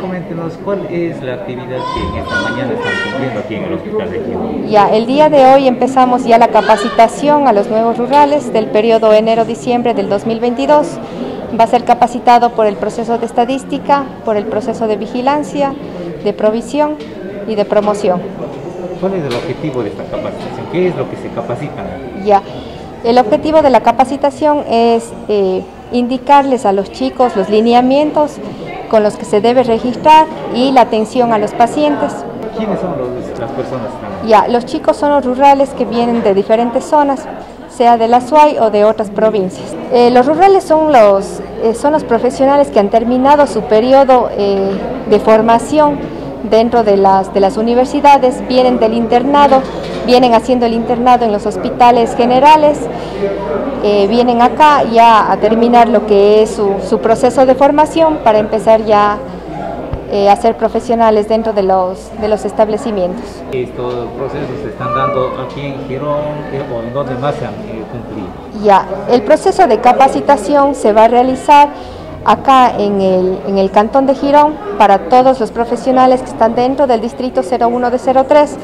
coméntenos cuál es la actividad que en esta mañana están cumpliendo aquí en el Hospital de Quibdó. Ya, el día de hoy empezamos ya la capacitación a los nuevos rurales del periodo enero-diciembre del 2022. Va a ser capacitado por el proceso de estadística, por el proceso de vigilancia, de provisión y de promoción. ¿Cuál es el objetivo de esta capacitación? ¿Qué es lo que se capacitan? Ya, el objetivo de la capacitación es eh, indicarles a los chicos los lineamientos con los que se debe registrar y la atención a los pacientes. ¿Quiénes son los- las personas? Ya, los chicos son los rurales que vienen de diferentes zonas, sea de la SUAY o de otras provincias. Eh, los rurales son los, eh, son los profesionales que han terminado su periodo eh, de formación dentro de las, de las universidades, vienen del internado, vienen haciendo el internado en los hospitales generales, eh, vienen acá ya a terminar lo que es su, su proceso de formación para empezar ya eh, a ser profesionales dentro de los, de los establecimientos. Estos procesos se están dando aquí en Girón o en donde más se han eh, cumplido. Ya, el proceso de capacitación se va a realizar acá en el, en el Cantón de Girón para todos los profesionales que están dentro del Distrito 01 de 03.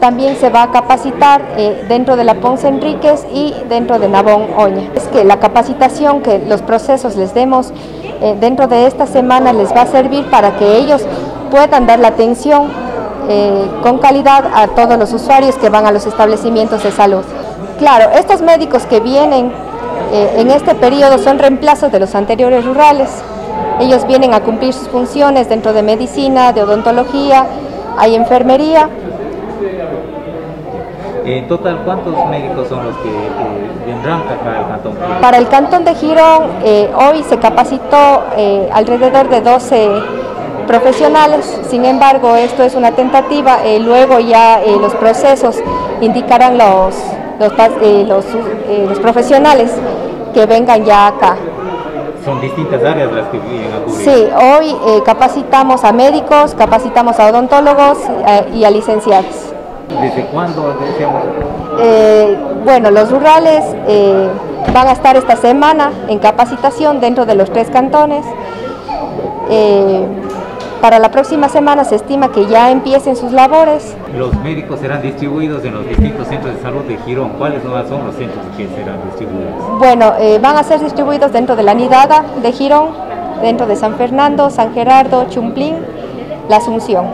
También se va a capacitar eh, dentro de la Ponce Enríquez y dentro de Nabón Oña. Es que la capacitación que los procesos les demos eh, dentro de esta semana les va a servir para que ellos puedan dar la atención eh, con calidad a todos los usuarios que van a los establecimientos de salud. Claro, estos médicos que vienen eh, en este periodo son reemplazos de los anteriores rurales. Ellos vienen a cumplir sus funciones dentro de medicina, de odontología, hay enfermería. En total, ¿cuántos médicos son los que eh, vendrán acá al Cantón Girón? Para el Cantón de Girón, eh, hoy se capacitó eh, alrededor de 12 profesionales, sin embargo, esto es una tentativa, eh, luego ya eh, los procesos indicarán los, los, pas- eh, los, eh, los profesionales que vengan ya acá. Son distintas áreas las que vienen a cubrir. Sí, hoy eh, capacitamos a médicos, capacitamos a odontólogos eh, y a licenciados. ¿Desde cuándo? Eh, bueno, los rurales eh, van a estar esta semana en capacitación dentro de los tres cantones. Para la próxima semana se estima que ya empiecen sus labores. Los médicos serán distribuidos en los distintos centros de salud de Girón. ¿Cuáles son los centros que serán distribuidos? Bueno, eh, van a ser distribuidos dentro de la Nidada de Girón, dentro de San Fernando, San Gerardo, Chumplín, La Asunción.